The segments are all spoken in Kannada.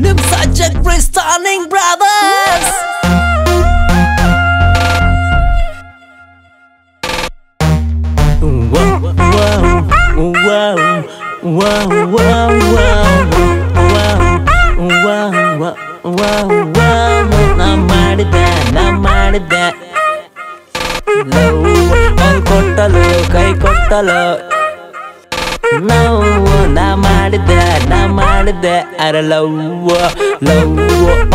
ನಿಮ್ ಸಜ್ಜಕ್ ಪ್ರಿಸ್ತಾನಿಂಗ್ ಬ್ರದರ್ಸ್ ನಾ ಮಾಡಿದ್ದೆ ನಾ ಮಾಡಿದ್ದೆ ಲವ್ ಅವ್ಳ್ ಕೊಟ್ಟಲು ಕೈ ಕೊಟ್ಟಲು ನೋವು ನಾ ಮಾಡಿದ್ದೆ ನಾ ಮಾಡಿದ್ದೆ. ಅರೆ ಲವ್ ಲವ್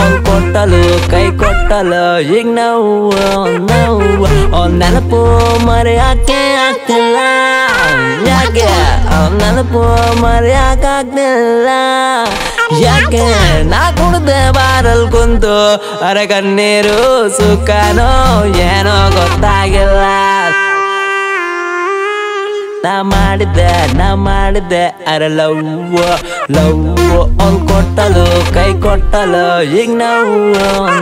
ಅವ್ನು ಕೊಟ್ಟಲು, ಕೈ ಕೊಟ್ಟಲು. ಈಗ ನೋವು ನೋವು ಅವ್ನ ನೆನಪು ಮರೆಯಾಕೆ ಆಗ್ತಿಲ್ಲ? ಯಾಕೆ? ಅವ್ನ ನೆನಪು ಮರೆಯಾಕಾಗ್ತಿಲ್ಲ ಯಾಕೆ ನಾ ಕುಡ್ದೆ ಬಾರಲ್ ಕುಂತು. ಅರೆ ಕಣ್ಣೀರು ಸುಖನೋ ಏನೋ ಗೊತ್ತಾಗಿಲ್ಲ. ನಾ ಮಾಡಿದ್ದೆ ನಾ ಮಾಡಿದ್ದೆ. ಅರೆ ಲವ್ ಲವ್ ಅವ್ನು ಕೊಟ್ಟಲು, ಕೈ ಕೊಟ್ಟಲು, ಈಗ ನಾವು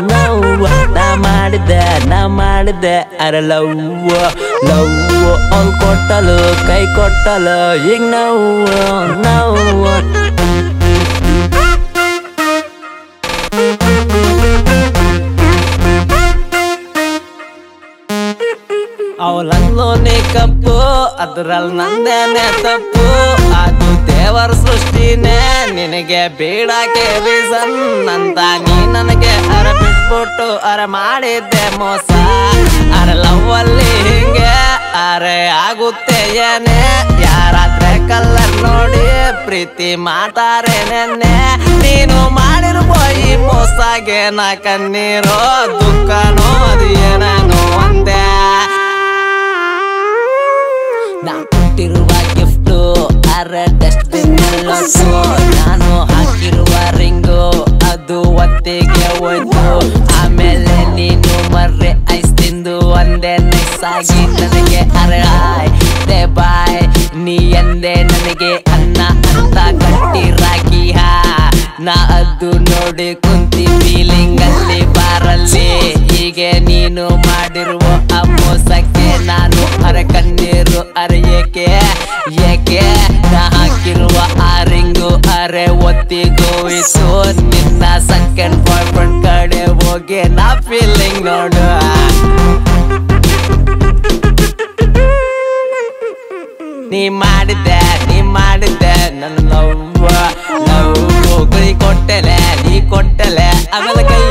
ನಾವು. ನಾ ಮಾಡಿದ್ದೆ ನಾ ಮಾಡಿದ್ದೆ. ಅರೆ ಲವ್ ಲವ್ ಅವ್ನು ಕೊಟ್ಟಲು, ಕೈ ಕೊಟ್ಟಲು, ಈಗ ನಾವು ನಾವು. ಅವಲಲ್ಲೋನೆ ಕಪ್ಪು ಅದ್ರಲ್ಲಿ ನಂದೇನೆ ತಪ್ಪು. ಅದು ದೇವರ ಸೃಷ್ಟಿನೇ, ನಿನಗೆ ಬೇಡಕ್ಕೆ ರೀಸನ್ ಅಂತ ನೀ ನನಗೆ ಅರ ಬಿಟ್ಬಿಟ್ಟು ಅರ ಮಾಡಿದ್ದೆ ಮೋಸ. ಅರ ಲವ್ವಲ್ಲಿ ಹಿಂಗೆ, ಅರೆ ಆಗುತ್ತೆ ಏನೇ. ಯಾರಾದ್ರೆ ಕಲ್ಲರ್ ನೋಡಿ ಪ್ರೀತಿ ಮಾಡ್ತಾರೆ ನೆನ್ನೆ. ನೀನು ಮಾಡಿರ್ಬೋ ಈ ಮೋಸಾಗೆ ನಾ ಕಣ್ಣೀರೋ, ದುಃಖನೋ ಅದು ಏನೇನೋ ಒಂದೇ. ಹೋಯ್ತು ಆಮೇಲೆ ನೀನು ಮರ್ರೆ ಐಸ್ ತಿಂದು ಒಂದೇ ನೈಸ್ ಆಗಿ ನನಗೆ ಅರೆ ಹಾಯ್ ದೇ ಬಾಯ್, ನೀ ಎಂದೆ ನನಗೆ ಅನ್ನ ಅಂತ ಕಟ್ಟಿ ರಾಗಿ ಹಾ, ನಾ ಅದು ನೋಡಿ ಕುಂತಿ ಫೀಲಿಂಗ್ ಅಲ್ಲಿ ಬಾರಲ್ಲಿ. ಹೀಗೆ ನೀನು ಮಾಡಿರುವ ಆ ಮೋಸಕ್ಕೆ ನಾನು ಅರೆ ಕಣ್ಣೀರು ಅರೆ ಅರೆ ಒತ್ತಿಗೋಯಿತು ನಿನ್ನ ಸೆಕೆಂಡ್ ಬಾಯ್ ಫ್ರೆಂಡ್ ಕಡೆ ಹೋಗಿ ನಾ ಫೀಲಿಂಗ್ ನೋಡು. ನೀ ಮಾಡಿದ್ದೆ ನೀ ಮಾಡಿದ್ದೆ ನನ್ನ ನೋವು ನೋವು ಕೊಟ್ಟಲೆ, ನೀ ಕೊಟ್ಟಲೆ ಆಮೇಲೆ ಕೈ